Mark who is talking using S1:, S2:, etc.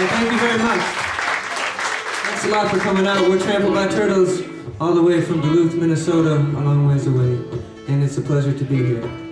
S1: Well, thank you very much. Thanks a lot for coming out. We're Trampled by Turtles all the way from Duluth, Minnesota, a long ways away. And it's a pleasure to be here.